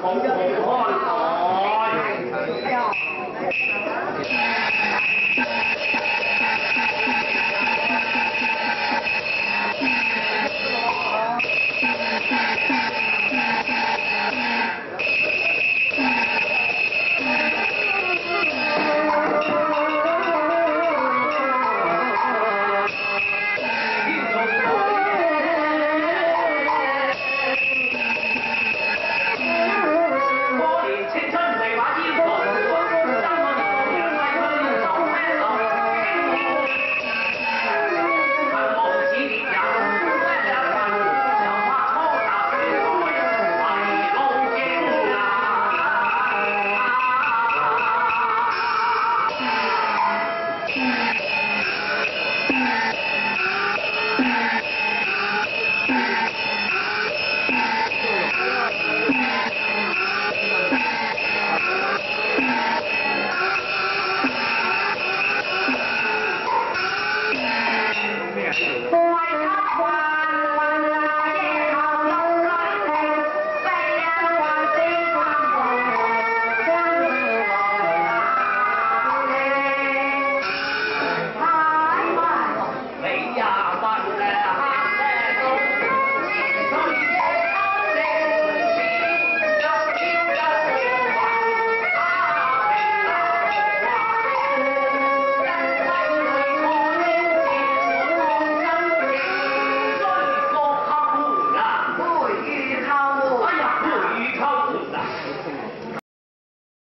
好好好 Yeah.